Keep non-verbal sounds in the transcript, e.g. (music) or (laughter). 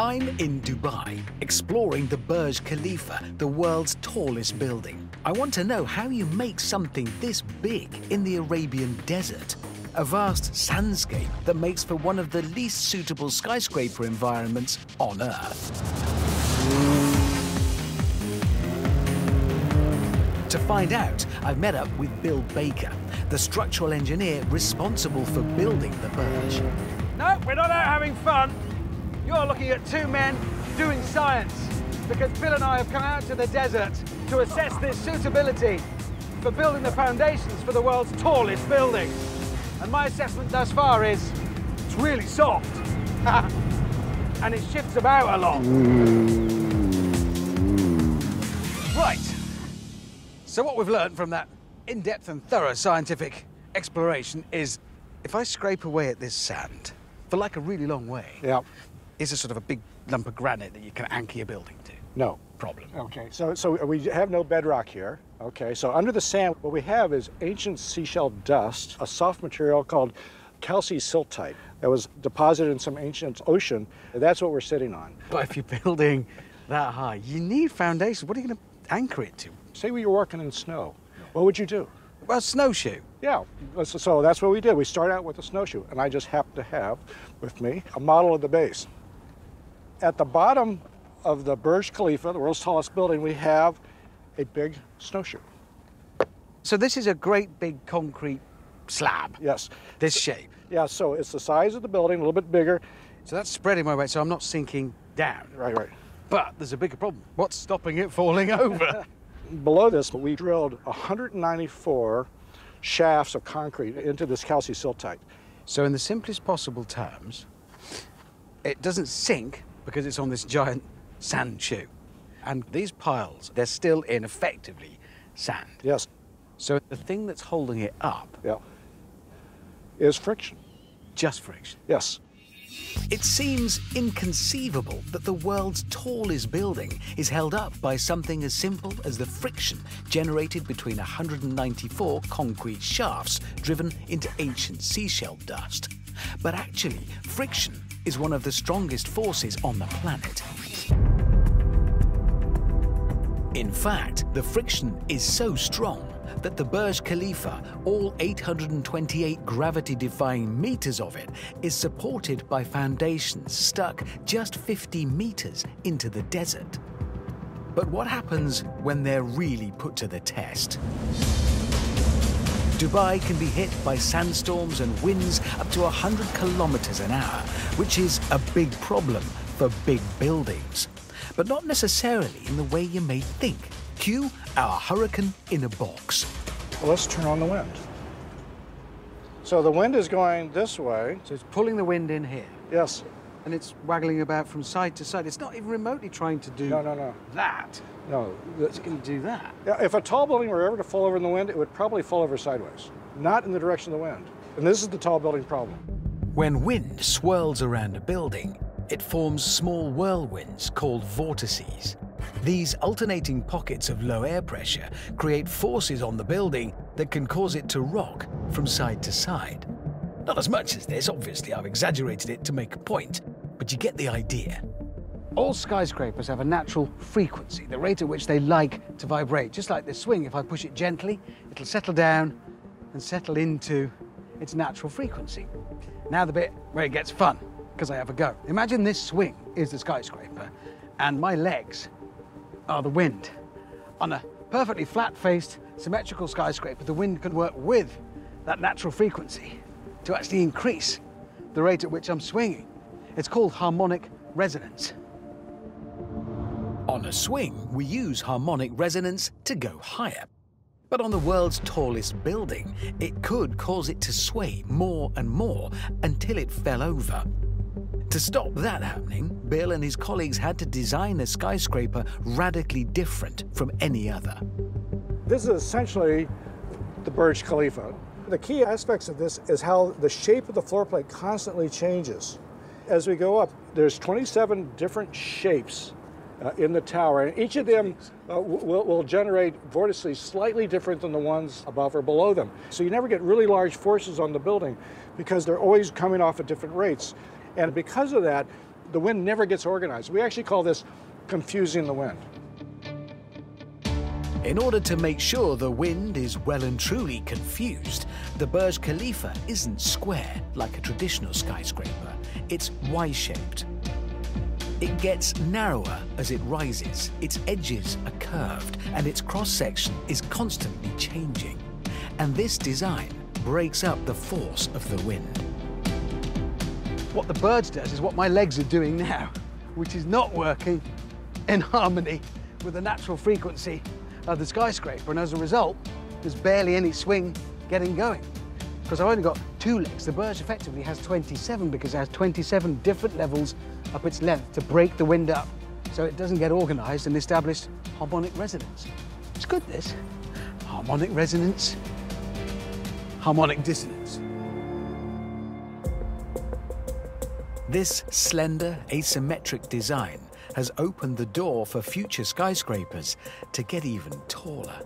I'm in Dubai, exploring the Burj Khalifa, the world's tallest building. I want to know how you make something this big in the Arabian desert. A vast sandscape that makes for one of the least suitable skyscraper environments on Earth. To find out, I've met up with Bill Baker, the structural engineer responsible for building the Burj. No, we're not out having fun. You're looking at two men doing science because Bill and I have come out to the desert to assess this suitability for building the foundations for the world's tallest building. And my assessment thus far is it's really soft. (laughs) and it shifts about a lot. Right. So what we've learned from that in-depth and thorough scientific exploration is if I scrape away at this sand for like a really long way, Yeah. Is a sort of a big lump of granite that you can anchor your building to. No. Problem. Okay, so, so we have no bedrock here. Okay, so under the sand, what we have is ancient seashell dust, a soft material called calcisiltite that was deposited in some ancient ocean. That's what we're sitting on. (laughs) But if you're building that high, you need foundations. What are you going to anchor it to? Say we were working in snow, what would you do? Well, snowshoe. Yeah, so- so that's what we did. We start out with a snowshoe, and I just happen to have with me a model of the base. At the bottom of the Burj Khalifa, the world's tallest building, we have a big snowshoe. So this is a great big concrete slab. Yes. This shape. Yeah, so it's the size of the building, a little bit bigger. So that's spreading my weight, so I'm not sinking down. Right, right. But there's a bigger problem. What's stopping it falling (laughs) over? (laughs) Below this, we drilled 194 shafts of concrete into this calcisiltite. so in the simplest possible terms, it doesn't sink because it's on this giant sand shoe. And these piles, they're still in effectively sand. Yes, So the thing that's holding it up, yeah, is friction. just friction. Yes. It seems inconceivable that the world's tallest building is held up by something as simple as the friction generated between 194 concrete shafts driven into ancient seashell dust. But actually, friction is one of the strongest forces on the planet. In fact, the friction is so strong that the Burj Khalifa, all 828 gravity defying meters of it, is supported by foundations stuck just 50 meters into the desert. But what happens when they're really put to the test? Dubai can be hit by sandstorms and winds up to 100 kilometers an hour, which is a big problem for big buildings. But not necessarily in the way you may think. Cue our hurricane in a box. Well, let's turn on the wind. So the wind is going this way. So it's pulling the wind in here Yes. And it's waggling about from side to side. It's not even remotely trying to do No, no, no. that. No. It's going to do that. Yeah, If a tall building were ever to fall over in the wind, it would probably fall over sideways, not in the direction of the wind. And this is the tall building problem. When wind swirls around a building, it forms small whirlwinds called vortices. These alternating pockets of low air pressure create forces on the building that can cause it to rock from side to side. Not as much as this, obviously, I've exaggerated it to make a point, but you get the idea. All skyscrapers have a natural frequency, the rate at which they like to vibrate. Just like this swing, if I push it gently, it'll settle down and settle into its natural frequency. Now the bit where it gets fun, because I have a go. Imagine this swing is the skyscraper, and my legs are the wind. On a perfectly flat-faced, symmetrical skyscraper, the wind can work with that natural frequency to actually increase the rate at which I'm swinging. It's called harmonic resonance. On a swing, we use harmonic resonance to go higher. But on the world's tallest building, it could cause it to sway more and more until it fell over. To stop that happening, Bill and his colleagues had to design a skyscraper radically different from any other. This is essentially the Burj Khalifa. The key aspects of this is how the shape of the floor plate constantly changes. As we go up, there's 27 different shapes uh, in the tower, and each of them uh, will, will generate vortices slightly different than the ones above or below them. So you never get really large forces on the building because they're always coming off at different rates. And because of that, the wind never gets organized. We actually call this confusing the wind. In order to make sure the wind is well and truly confused, the Burj Khalifa isn't square like a traditional skyscraper. It's Y-shaped. It gets narrower as it rises, its edges are curved, and its cross-section is constantly changing. And this design breaks up the force of the wind. What the Burj does is what my legs are doing now, which is not working in harmony with the natural frequency of the skyscraper. And as a result, there's barely any swing getting going. Because I've only got two legs. The Burj effectively has 27 because it has 27 different levels up its length to break the wind up so it doesn't get organized and establish harmonic resonance. It's good, this. Harmonic resonance, harmonic dissonance. This slender, asymmetric design has opened the door for future skyscrapers to get even taller.